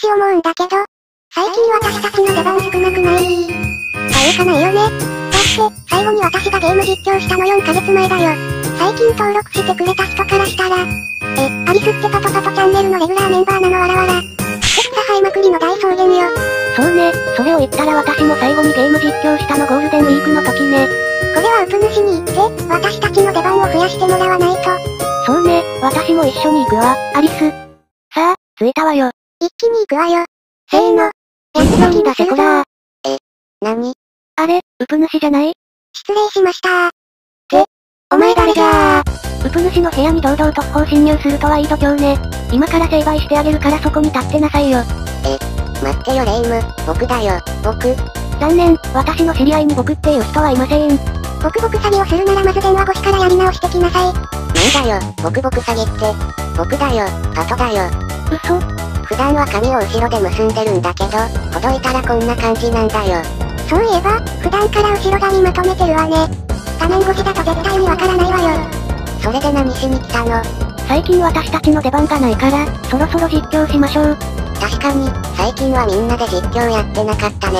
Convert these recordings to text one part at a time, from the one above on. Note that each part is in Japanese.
私思うんだけど、最近私たちの出番少なくないというかないよね。だって、最後に私がゲーム実況したの4ヶ月前だよ。最近登録してくれた人からしたら、え、アリスってパトパトチャンネルのレギュラーメンバーなのわらわら。結果生えまくりの大草原よ。そうね、それを言ったら私も最後にゲーム実況したのゴールデンウィークの時ね。これはウプ主に言って、私たちの出番を増やしてもらわないと。そうね、私も一緒に行くわ、アリス。さあ、着いたわよ。一気に行くわよ。せーの。え、先に出せこらー。何？あれ、ウプ主じゃない？失礼しましたお前誰じゃ？ーウプ主の部屋に堂々と不法侵入するとはいい度胸ね。今から成敗してあげるからそこに立ってなさいよ。待ってよレイム、僕だよ、僕。残念、私の知り合いに僕っていう人はいません。僕僕詐欺をするならまず電話越しからやり直してきなさい。なんだよ、僕僕詐欺って。僕だよ、パトだよ。嘘普段は髪を後ろで結んでるんだけど、ほどいたらこんな感じなんだよ。そういえば、普段から後ろ髪まとめてるわね。画面越しだと絶対にわからないわよ。それで何しに来たの？最近私たちの出番がないから、そろそろ実況しましょう。確かに、最近はみんなで実況やってなかったね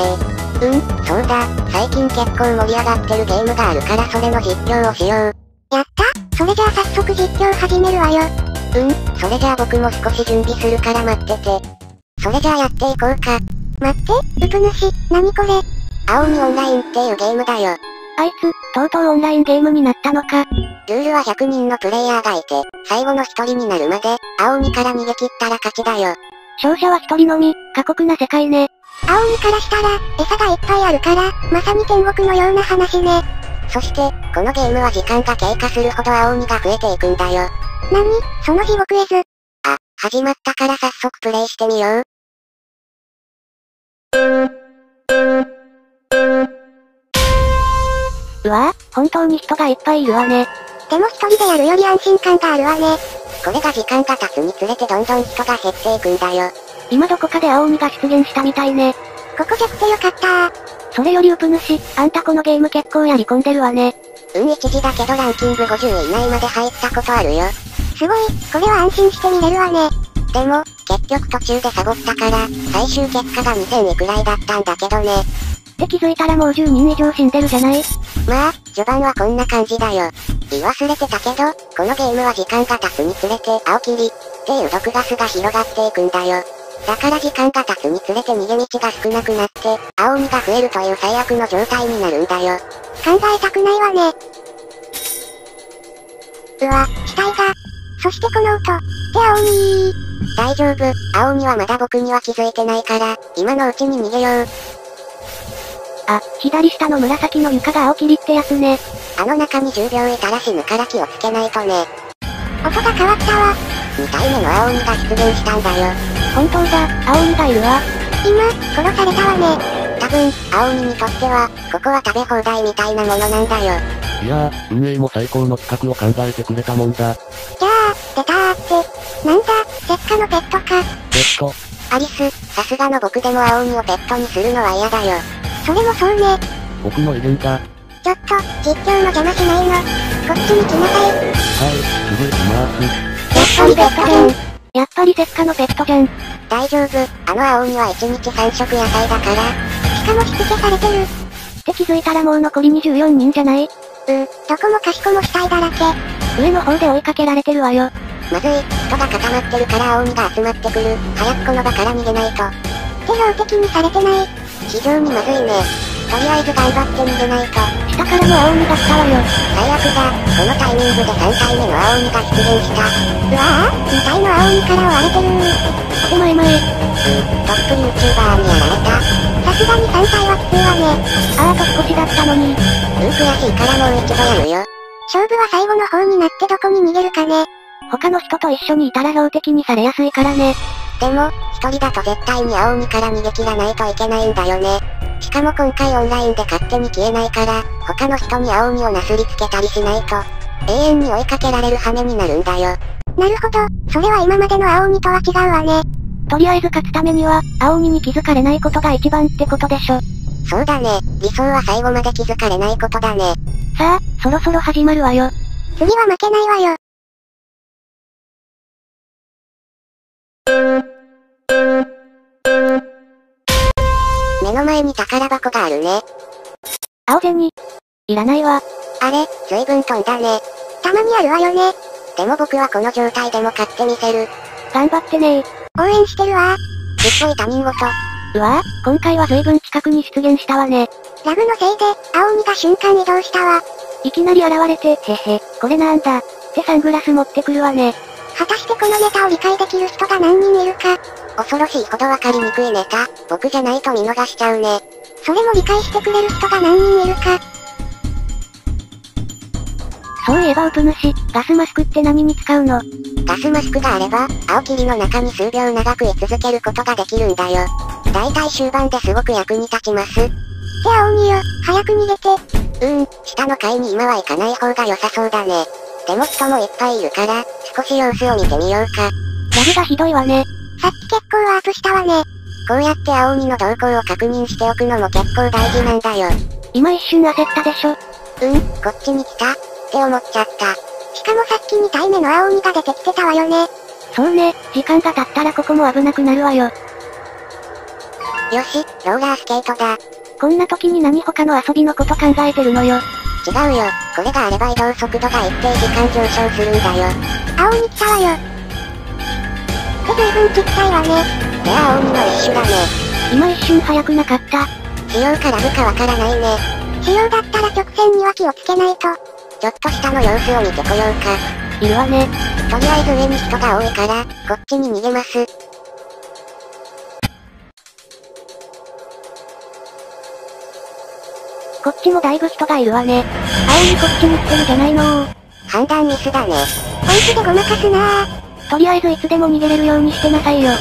うん、そうだ、最近結構盛り上がってるゲームがあるからそれの実況をしよう。やったそれじゃあ早速実況始めるわよ。うん、それじゃあ僕も少し準備するから待ってて。それじゃあやっていこうか。待って、ウプ主、何これ青にオンラインっていうゲームだよ。あいつ、とうとうオンラインゲームになったのか。ルールは100人のプレイヤーがいて、最後の1人になるまで、青鬼から逃げ切ったら勝ちだよ。勝者は一人のみ、過酷な世界ね。青鬼からしたら、餌がいっぱいあるから、まさに天国のような話ね。そして、このゲームは時間が経過するほど青鬼が増えていくんだよ。何？その地獄絵図。あ、始まったから早速プレイしてみよう。うわぁ、本当に人がいっぱいいるわね。でも一人でやるより安心感があるわね。これが時間が経つにつれてどんどん人が減っていくんだよ。今どこかで青鬼が出現したみたいね。ここじゃ来てよかったそれよりウプ主、あんたこのゲーム結構やり込んでるわね。うん一時だけどランキング50位以内まで入ったことあるよ。すごい、これは安心して見れるわね。でも、結局途中でサボったから、最終結果が2000位くらいだったんだけどね。って気づいたらもう10人以上死んでるじゃない？まあ、序盤はこんな感じだよ。言い忘れてたけど、このゲームは時間が経つにつれて青霧っていう毒ガスが広がっていくんだよ。だから時間が経つにつれて逃げ道が少なくなって、青鬼が増えるという最悪の状態になるんだよ。考えたくないわね。うわ、死体が。そしてこの音。って青鬼大丈夫、青鬼はまだ僕には気づいてないから、今のうちに逃げよう。あ、左下の紫の床が青霧ってやつね。あの中に10秒いたら死ぬから気をつけないとね。音が変わったわ。2体目の青鬼が出現したんだよ。本当だ、青鬼がいるわ。今、殺されたわね。多分、青鬼にとっては、ここは食べ放題みたいなものなんだよ。いやー、運営も最高の企画を考えてくれたもんだ。じゃあ、出たーって。なんだ、石化のペットか。ペット、アリス、さすがの僕でも青鬼をペットにするのは嫌だよ。それもそうね。僕の威厳が、ちょっと、実況の邪魔しないの。こっちに来なさい。はい、すぐ行きます。やっぱりペットじゃん。やっぱり石化のペットじゃん。大丈夫、あの青鬼は1日3食野菜だから。しかもしつけされてる。って気づいたらもう残り24人じゃないうどこもかしこも死体だらけ。上の方で追いかけられてるわよ。まずい、人が固まってるから青鬼が集まってくる。早くこの場から逃げないと。手標的にされてない。非常にまずいね。とりあえず頑張って逃げないと。下からも青鬼が来た。わよ。最悪だ、このタイミングで3体目の青鬼が出現した。うわぁ、2体の青鬼から追われてるお前前。トップ YouTuber にやられた。さすがに3体はきついわね。あーと少しだった。のに。うん悔しいからもう一度やるよ。勝負は最後の方になってどこに逃げるかね。他の人と一緒にいた。ら標的にされやすいからね。でも、一人だと絶対に青鬼から逃げ切らないといけないんだよね。しかも今回オンラインで勝手に消えないから、他の人に青鬼をなすりつけたりしないと、永遠に追いかけられる羽目になるんだよ。なるほど、それは今までの青鬼とは違うわね。とりあえず勝つためには、青鬼に気づかれないことが一番ってことでしょ。そうだね、理想は最後まで気づかれないことだね。さあ、そろそろ始まるわよ。次は負けないわよ。目の前に宝箱があるね。青銭。いらないわ。あれ、随分飛んだね。たまにあるわよね。でも僕はこの状態でも買ってみせる。頑張ってね応援してるわすっごい他人事。うわぁ、今回は随分近くに出現したわね。ラグのせいで、青鬼が瞬間移動したわ。いきなり現れて、へへ、これなんだ。ってサングラス持ってくるわね。果たしてこのネタを理解できる人が何人いるか。恐ろしいほどわかりにくいネタ、僕じゃないと見逃しちゃうね。それも理解してくれる人が何人いるか。そういえばウプ主、ガスマスクって何に使うの？ガスマスクがあれば、青霧の中に数秒長く居続けることができるんだよ。だいたい終盤ですごく役に立ちます。って青鬼よ、早く逃げて。うーん、下の階に今は行かない方が良さそうだね。でも人もいっぱいいるから、少し様子を見てみようか。ラグがひどいわね。さっき結構ワープしたわね。こうやって青鬼の動向を確認しておくのも結構大事なんだよ。今一瞬焦ったでしょ。うん、こっちに来たって思っちゃった。しかもさっき2体目の青鬼が出てきてたわよね。そうね、時間が経ったらここも危なくなるわよ。よし、ローラースケートだ。こんな時に何他の遊びのこと考えてるのよ。違うよ、これがあれば移動速度が一定時間上昇するんだよ。青鬼来たわよ。って随分ちっちゃいわね。レア青鬼の一種だね。今一瞬早くなかった。仕様かラブかわからないね。仕様だったら直線には気をつけないと。ちょっと下の様子を見てこようか。いるわね。とりあえず上に人が多いから、こっちに逃げます。こっちもだいぶ人がいるわね。青にこっちに来てるじゃないのー。判断ミスだね。本気でごまかすなぁ。とりあえずいつでも逃げれるようにしてなさいよ。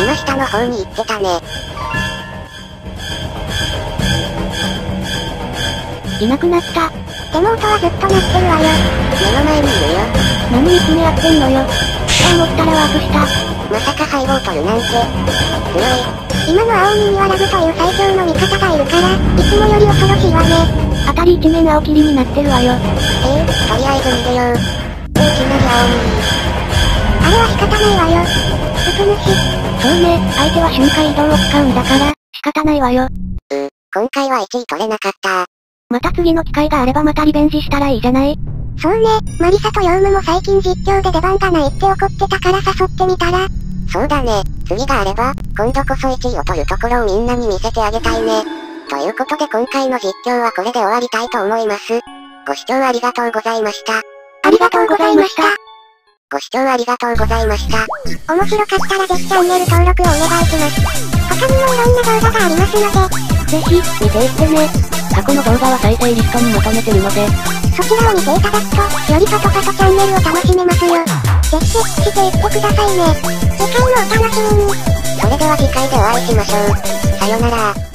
今下の方に行ってたね。いなくなった。でも音はずっと鳴ってるわよ。目の前にいるよ。何見つめ合ってんのよ。と思ったらワープした。まさか背後を取るなんて。強い。今の青鬼にはラブという最強の味方がいるから、いつもより恐ろしいわね。辺り一面青霧になってるわよ。ええとりあえず逃げよう。いきなり青鬼。あれは仕方ないわよ。うぷ主。そうね、相手は瞬間移動を使うんだから、仕方ないわよ。今回は1位取れなかった。また次の機会があればまたリベンジしたらいいじゃない？そうね、マリサとヨウムも最近実況で出番がないって怒ってたから誘ってみたら、そうだね。次があれば、今度こそ1位を取るところをみんなに見せてあげたいね。ということで今回の実況はこれで終わりたいと思います。ご視聴ありがとうございました。ありがとうございました。ご視聴ありがとうございました。面白かったらぜひチャンネル登録をお願いします。他にもいろんな動画がありますので、ぜひ、見ていってね。過去の動画は再生リストにまとめてるので、そちらを見ていただくと、よりパトパトチャンネルを楽しめますよ。ぜひチェックしていってくださいね。次回もお楽しみに。それでは次回でお会いしましょう。さよなら。